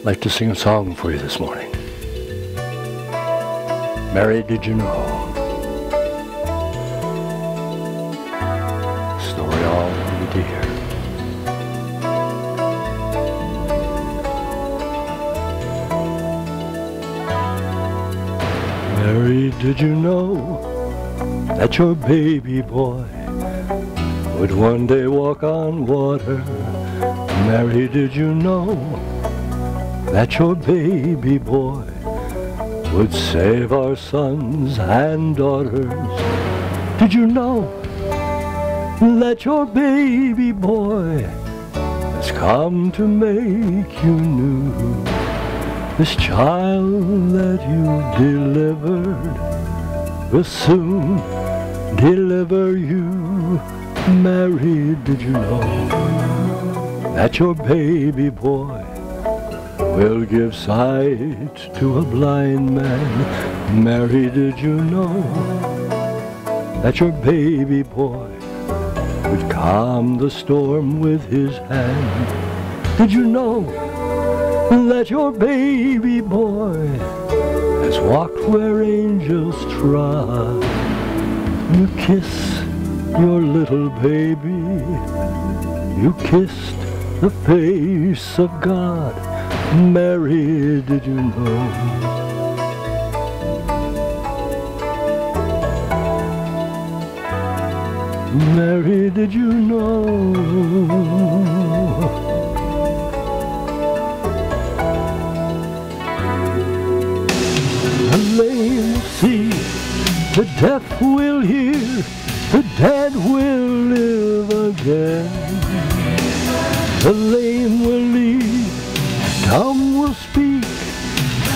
I'd like to sing a song for you this morning. Mary, did you know? Story all needed to hear. Mary, did you know that your baby boy would one day walk on water? Mary, did you know that your baby boy would save our sons and daughters? Did you know that your baby boy has come to make you new? This child that you delivered will soon deliver you. Mary, did you know that your baby boy will give sight to a blind man? Mary, did you know that your baby boy would calm the storm with his hand? Did you know that your baby boy has walked where angels trod? You kiss your little baby, you kissed the face of God. Mary, did you know? Mary, did you know? The lame will see, the deaf will hear, the dead will live again. The lame will lead, dumb will speak,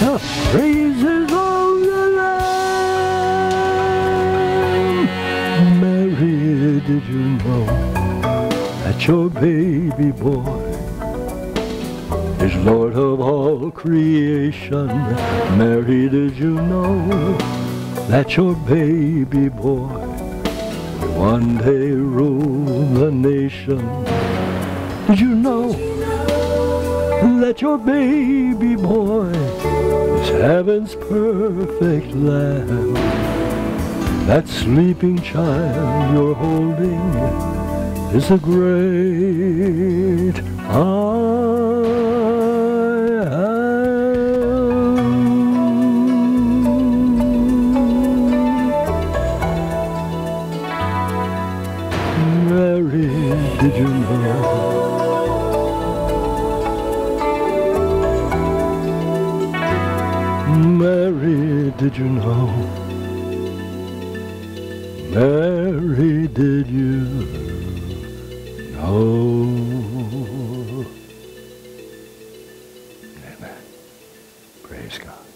the praises of the Lamb. Mary, did you know that your baby boy is Lord of all creation? Mary, did you know that your baby boy one day rule the nation? Did you know that your baby boy is heaven's perfect lamb? That sleeping child you're holding is a great did you know? Mary, did you know? Mary, did you know? Amen. Praise God.